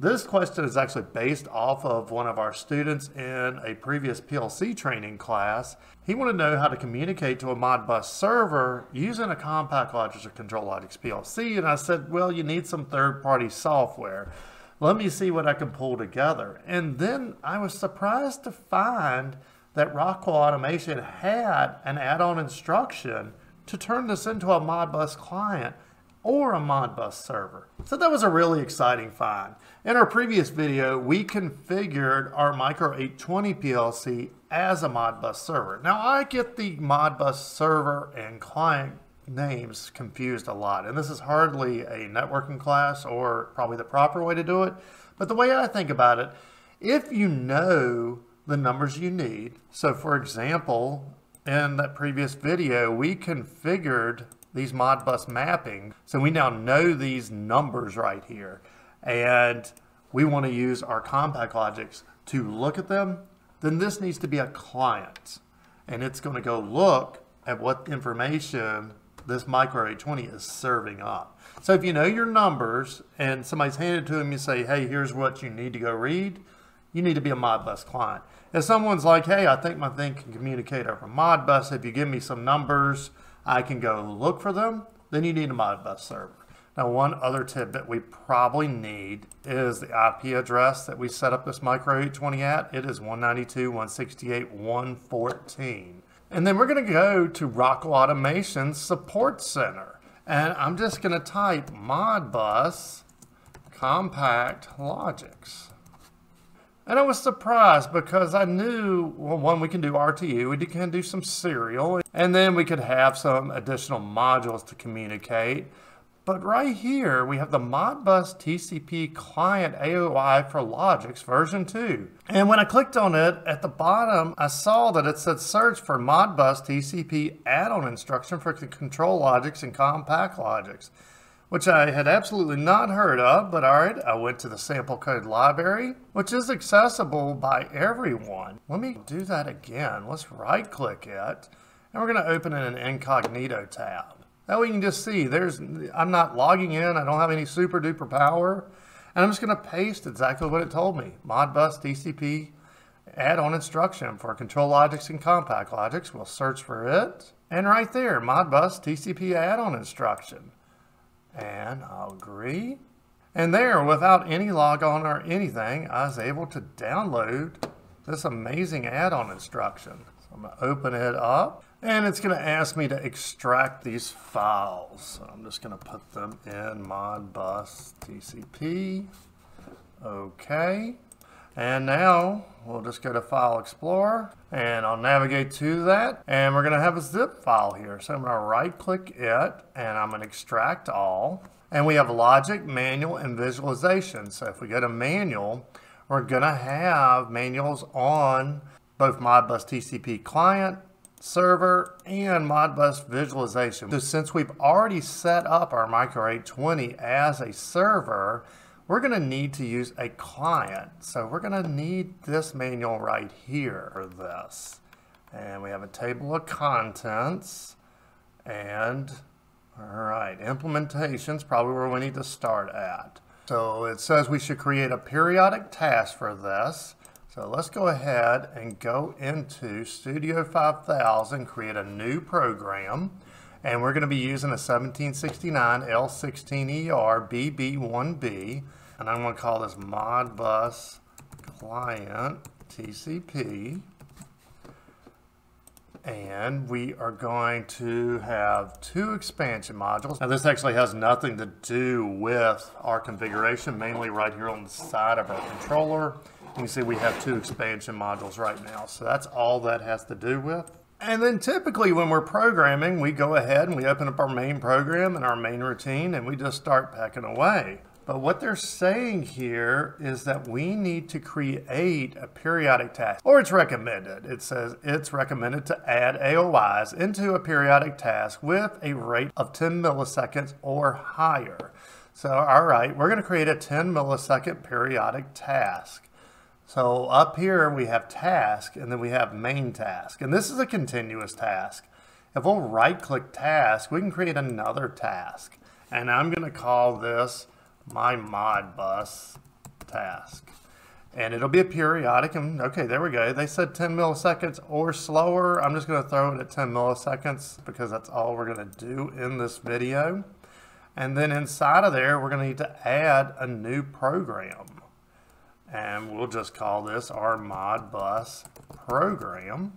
This question is actually based off of one of our students in a previous PLC training class. He wanted to know how to communicate to a Modbus server using a CompactLogix or ControlLogix PLC. And I said, well, you need some third-party software. Let me see what I can pull together. And then I was surprised to find that Rockwell Automation had an add-on instruction to turn this into a Modbus client or a Modbus server. So that was a really exciting find. In our previous video, we configured our Micro 820 PLC as a Modbus server. Now I get the Modbus server and client names confused a lot, and this is hardly a networking class or probably the proper way to do it. But the way I think about it, if you know the numbers you need, so for example, in that previous video, we configured these Modbus mapping. So we now know these numbers right here. And we want to use our CompactLogix to look at them. Then this needs to be a client. And it's going to go look at what information this Micro 820 is serving up. So if you know your numbers and somebody's handed to them, you say, hey, here's what you need to go read, you need to be a Modbus client. If someone's like, hey, I think my thing can communicate over Modbus, if you give me some numbers, I can go look for them, then you need a Modbus server. Now, one other tidbit we probably need is the IP address that we set up this Micro 820 at. It is 192.168.114. And then we're going to go to Rockwell Automation Support Center. And I'm just going to type Modbus CompactLogix. And I was surprised because I knew, well, one, we can do RTU, we can do some serial, and then we could have some additional modules to communicate. But right here, we have the Modbus TCP client AOI for Logix version 2. And when I clicked on it, at the bottom, I saw that it said search for Modbus TCP add-on instruction for control ControlLogix and compact CompactLogix which I had absolutely not heard of, but all right, I went to the sample code library, which is accessible by everyone. Let me do that again. Let's right click it, and we're gonna open in an incognito tab. Way you can just see, there's, I'm not logging in, I don't have any super duper power, and I'm just gonna paste exactly what it told me. Modbus TCP add-on instruction for ControlLogix and CompactLogix. We'll search for it. And right there, Modbus TCP add-on instruction and I'll agree. And there, without any logon or anything, I was able to download this amazing add-on instruction. So I'm going to open it up, and it's going to ask me to extract these files. So I'm just going to put them in Modbus TCP. Okay. And now we'll just go to File Explorer and I'll navigate to that and we're going to have a zip file here. So I'm going to right click it and I'm going to extract all. And we have logic, manual, and visualization. So if we go to manual, we're going to have manuals on both Modbus TCP client, server, and Modbus visualization. So since we've already set up our Micro 820 as a server, we're going to need to use a client. So we're going to need this manual right here for this. And we have a table of contents and all right, implementation's probably where we need to start at. So it says we should create a periodic task for this. So let's go ahead and go into Studio 5000, create a new program. And we're going to be using a 1769 L16ER BB1B and I'm going to call this Modbus Client TCP. And we are going to have two expansion modules. Now this actually has nothing to do with our configuration, mainly right here on the side of our controller. You can see we have two expansion modules right now. So that's all that has to do with. And then typically when we're programming, we go ahead and we open up our main program and our main routine and we just start packing away. But what they're saying here is that we need to create a periodic task, or it's recommended. It says it's recommended to add AOIs into a periodic task with a rate of 10 milliseconds or higher. So, all right, we're going to create a 10 millisecond periodic task. So up here we have task and then we have main task. And this is a continuous task. If we'll right click task, we can create another task. And I'm going to call this my Modbus task. And it'll be a periodic, and okay, there we go. They said 10 milliseconds or slower. I'm just gonna throw it at 10 milliseconds because that's all we're gonna do in this video. And then inside of there, we're gonna need to add a new program. And we'll just call this our Modbus program.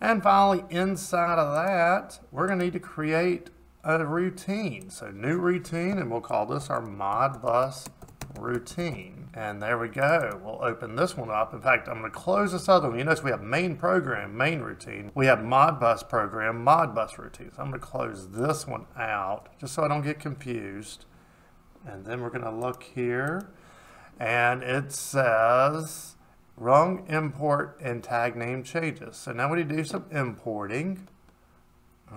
And finally, inside of that, we're gonna need to create a routine. So new routine, and we'll call this our Modbus routine. And there we go. We'll open this one up. In fact, I'm going to close this other one. You notice we have main program, main routine. We have Modbus program, Modbus routine. So I'm going to close this one out just so I don't get confused. And then we're going to look here and it says rung import and tag name changes. So now we need to do some importing.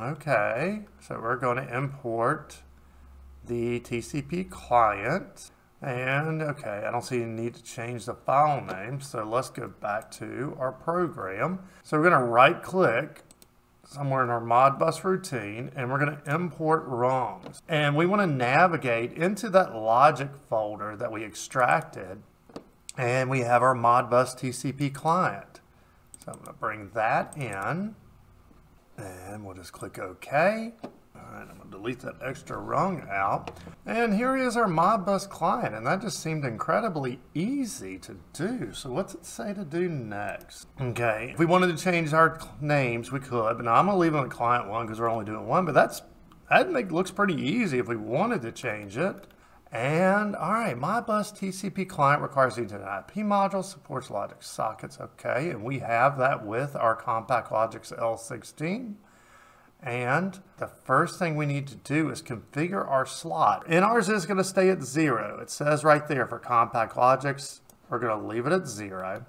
Okay, so we're going to import the TCP client. And okay, I don't see any need to change the file name. So let's go back to our program. So we're going to right click somewhere in our Modbus routine and we're going to import rungs. And we want to navigate into that logic folder that we extracted and we have our Modbus TCP client. So I'm going to bring that in and we'll just click OK. All right, I'm going to delete that extra rung out. And here is our Modbus client, and that just seemed incredibly easy to do. So what's it say to do next? Okay, if we wanted to change our names, we could, but now I'm going to leave them at client one because we're only doing one, but that's that make, looks pretty easy if we wanted to change it. And all right, Modbus TCP client requires Ethernet IP module, supports logic sockets. Okay, and we have that with our CompactLogix L16. And the first thing we need to do is configure our slot. And ours is going to stay at zero. It says right there for CompactLogix, we're going to leave it at zero.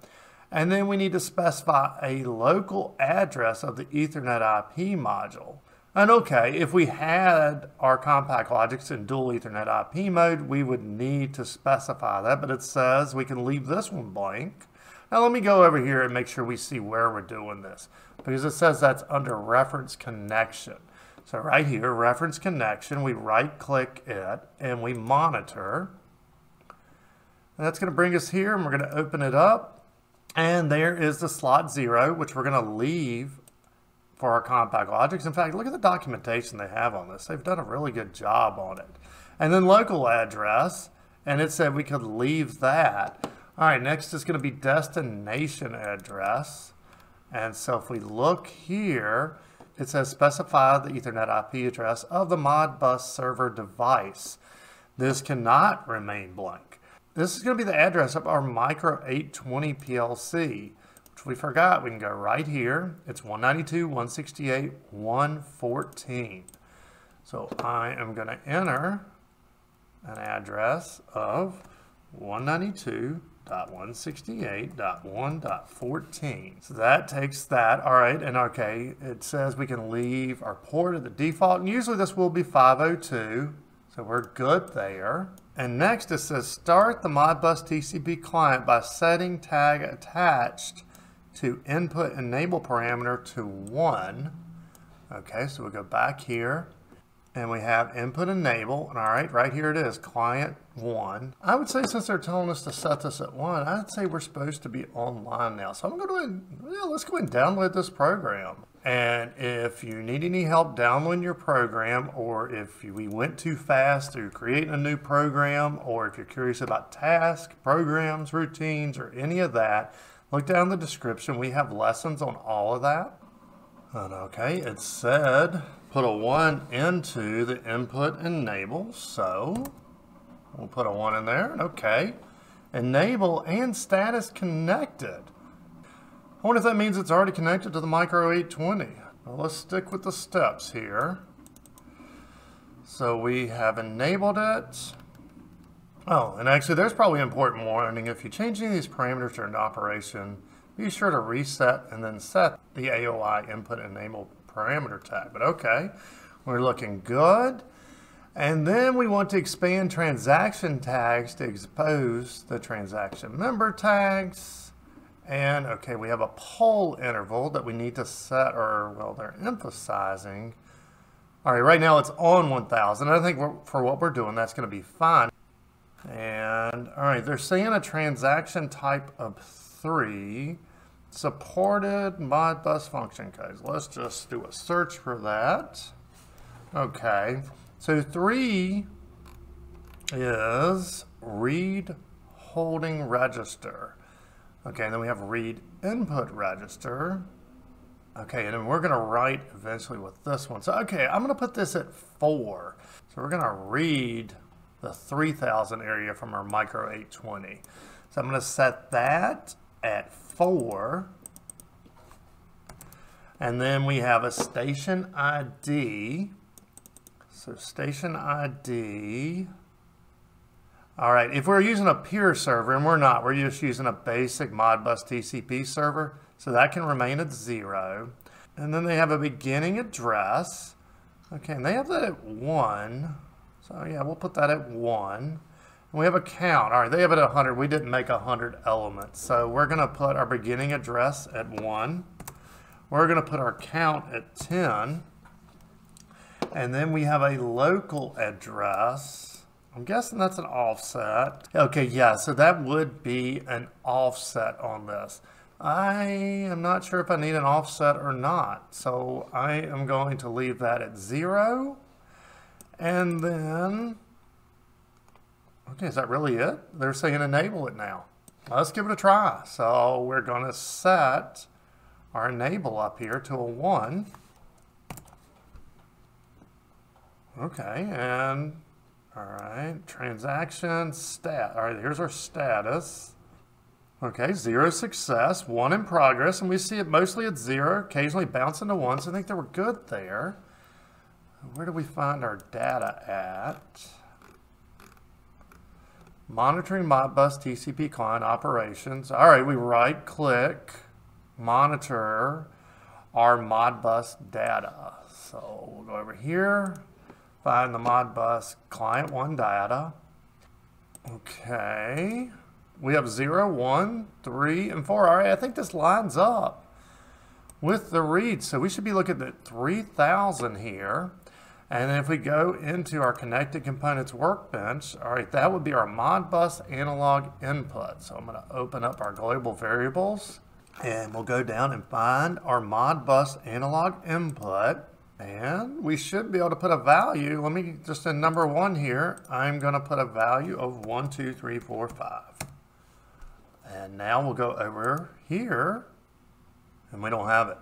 And then we need to specify a local address of the Ethernet IP module. And okay, if we had our CompactLogix in dual Ethernet IP mode, we would need to specify that, but it says we can leave this one blank. Now let me go over here and make sure we see where we're doing this because it says that's under reference connection. So right here, reference connection, we right click it and we monitor. And that's going to bring us here and we're going to open it up. And there is the slot zero, which we're going to leave for our CompactLogix. In fact, look at the documentation they have on this. They've done a really good job on it. And then local address, and it said we could leave that. All right, next is going to be destination address. And so if we look here, it says specify the Ethernet IP address of the Modbus server device. This cannot remain blank. This is going to be the address of our Micro 820 PLC, which we forgot. We can go right here. It's 192.168.114. So I am going to enter an address of 192. 168.1.14. So that takes that. All right, and okay, it says we can leave our port at the default, and usually this will be 502, so we're good there. And next it says start the Modbus TCP client by setting tag attached to input enable parameter to 1. Okay, so we'll go back here and we have input enable, and all right, right here it is, client one. I would say since they're telling us to set this at one, I'd say we're supposed to be online now. So I'm going to yeah, let's go and download this program. And if you need any help downloading your program, or if we went too fast through creating a new program, or if you're curious about tasks, programs, routines, or any of that, look down the description. We have lessons on all of that. And okay, it said put a 1 into the input enable, so we'll put a 1 in there, okay. Enable and status connected. I wonder if that means it's already connected to the Micro 820. Well, let's stick with the steps here. So we have enabled it. Oh, and actually there's probably an important warning. If you change any of these parameters during operation, be sure to reset and then set the AOI input enable parameter tag. But okay, we're looking good. And then we want to expand transaction tags to expose the transaction member tags. And okay, we have a poll interval that we need to set, or well, they're emphasizing. All right, right now it's on 1000. I think for what we're doing, that's going to be fine. And all right, they're saying a transaction type of three supported Modbus function codes. Let's just do a search for that. Okay, so three is read holding register. Okay, and then we have read input register. Okay, and then we're gonna write eventually with this one. So, okay, I'm gonna put this at four. So we're gonna read the 3000 area from our micro 820. So I'm gonna set that at four. And then we have a station ID. So station ID. All right, if we're using a peer server, and we're not, we're just using a basic Modbus TCP server, so that can remain at zero. And then they have a beginning address. Okay, and they have that at one. So yeah, we'll put that at one. We have a count. All right, they have it at 100. We didn't make 100 elements. So we're going to put our beginning address at one. We're going to put our count at 10. And then we have a local address I'm guessing that's an offset. Okay, yeah, so that would be an offset on this. I am not sure if I need an offset or not. So I am going to leave that at zero. And then, okay, is that really it? They're saying enable it now. Let's give it a try. So we're to set our enable up here to a one. Okay, and all right, transaction stat. All right, here's our status. Okay, zero success, one in progress, and we see it mostly at zero, occasionally bouncing to one, so I think they were good there. Where do we find our data at? Monitoring Modbus TCP client operations. All right, we right click, monitor our Modbus data. So we'll go over here, Find the Modbus client one data. Okay. We have 0, 1, 3, and 4. All right, I think this lines up with the read. So we should be looking at 3,000 here. And then if we go into our connected components workbench, all right, that would be our Modbus analog input. So I'm going to open up our global variables and we'll go down and find our Modbus analog input. And we should be able to put a value. Let me just in number one here, I'm going to put a value of one, two, three, four, five. And now we'll go over here and we don't have it.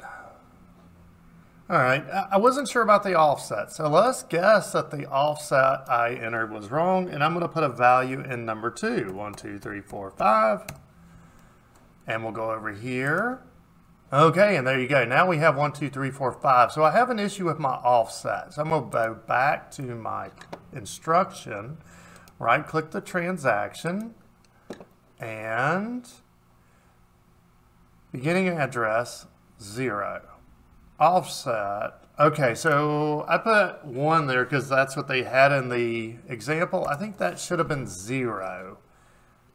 All right, I wasn't sure about the offset. So let's guess that the offset I entered was wrong. And I'm going to put a value in number two, one, two, three, four, five. And we'll go over here Okay, and there you go. Now we have one, two, three, four, five. So I have an issue with my offset. So I'm going to go back to my instruction, right click the transaction, and beginning address, zero. Offset, okay, so I put one there because that's what they had in the example. I think that should have been zero.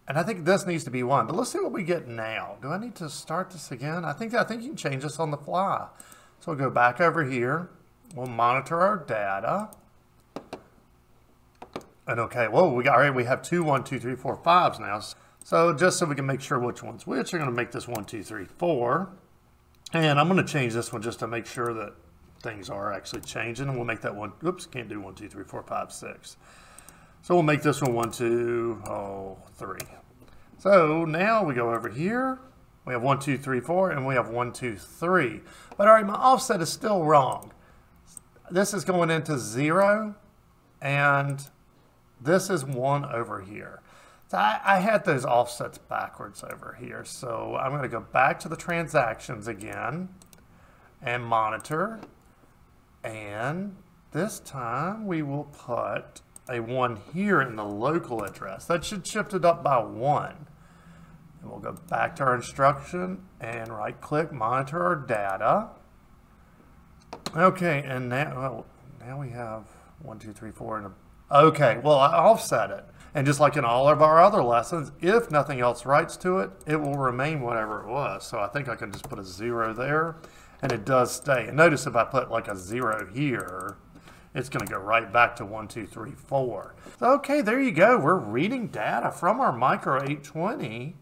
And I think this needs to be one, but let's see what we get now. Do I need to start this again? I think I think you can change this on the fly. So we'll go back over here. We'll monitor our data. And okay, whoa, we got, all right, we have two, one, two, three, four, fives now. So just so we can make sure which one's which, I'm gonna make this one, two, three, four. And I'm gonna change this one just to make sure that things are actually changing. And we'll make that one, oops, can't do one, two, three, four, five, six. So we'll make this one one, two, oh, three. So now we go over here. We have one, two, three, four, and we have one, two, three. But all right, my offset is still wrong. This is going into zero, and this is one over here. I, I had those offsets backwards over here. So I'm going to go back to the transactions again and monitor. And this time we will put a 1 here in the local address. That should shift it up by 1. And we'll go back to our instruction and right click monitor our data. Okay, and now, well, now we have 1, 2, 3, 4. And a, okay, well, I offset it. And just like in all of our other lessons, if nothing else writes to it, it will remain whatever it was. So I think I can just put a 0 there, and it does stay. And notice if I put like a 0 here, it's going to go right back to 1, 2, 3, 4. So, okay, there you go. We're reading data from our Micro 820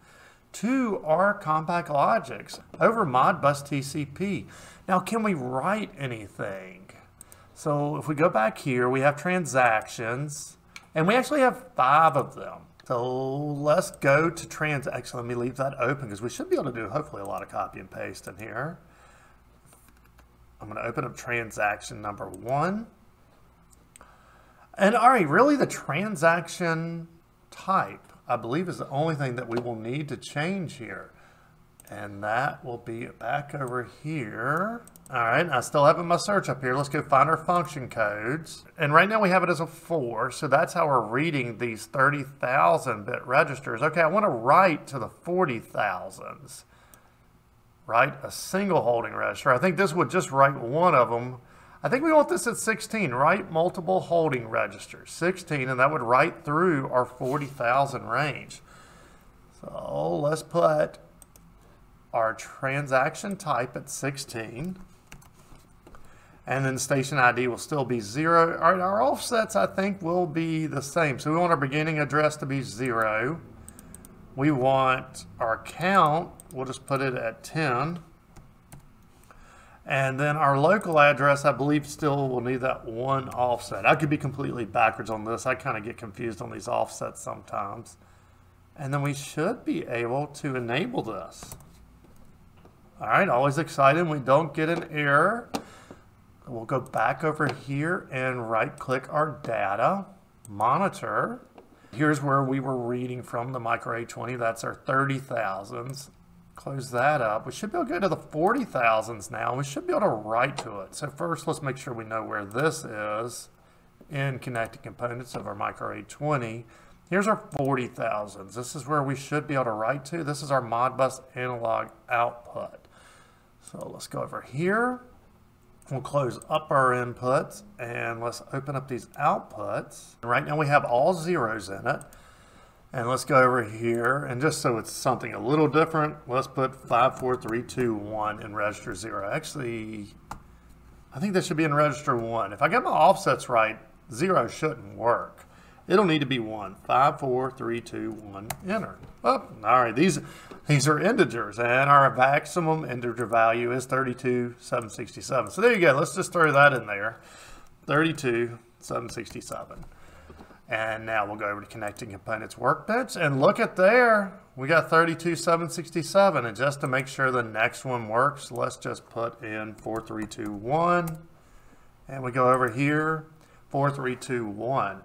to our CompactLogix over Modbus TCP. Now, can we write anything? So if we go back here, we have transactions, and we actually have five of them. So let's go to trans. Actually, let me leave that open because we should be able to do hopefully a lot of copy and paste in here. I'm going to open up transaction number one. And all right, really the transaction type, I believe is the only thing that we will need to change here. And that will be back over here. All right, I still have my search up here. Let's go find our function codes. And right now we have it as a four, so that's how we're reading these 30,000 bit registers. Okay, I want to write to the 40,000s. Write a single holding register. I think this would just write one of them. I think we want this at 16, write multiple holding registers. 16, and that would write through our 40,000 range. So let's put our transaction type at 16 and then station ID will still be zero. All right, our offsets, I think, will be the same. So we want our beginning address to be zero. We want our count, we'll just put it at 10. And then our local address, I believe, still will need that one offset. I could be completely backwards on this. I kind of get confused on these offsets sometimes. And then we should be able to enable this. All right, always exciting. We don't get an error. We'll go back over here and right click our data, monitor. Here's where we were reading from the Micro 820. That's our 30,000s. Close that up. We should be able to go to the 40,000s now. We should be able to write to it. So first, let's make sure we know where this is in connected components of our Micro 820. Here's our 40,000s. This is where we should be able to write to. This is our Modbus analog output. So let's go over here. We'll close up our inputs and let's open up these outputs. Right now we have all zeros in it. And let's go over here and just so it's something a little different, let's put 54321 in register 0. Actually, I think this should be in register 1. If I get my offsets right, 0 shouldn't work. It'll need to be 1. 5, 4, 3, 2, 1, enter. Oh, all right, these, these are integers, and our maximum integer value is 32,767. So there you go. Let's just throw that in there. 32,767. And now we'll go over to Connecting Components Workbench, and look at there. We got 32,767, and just to make sure the next one works, let's just put in 4321, and we go over here, 4321.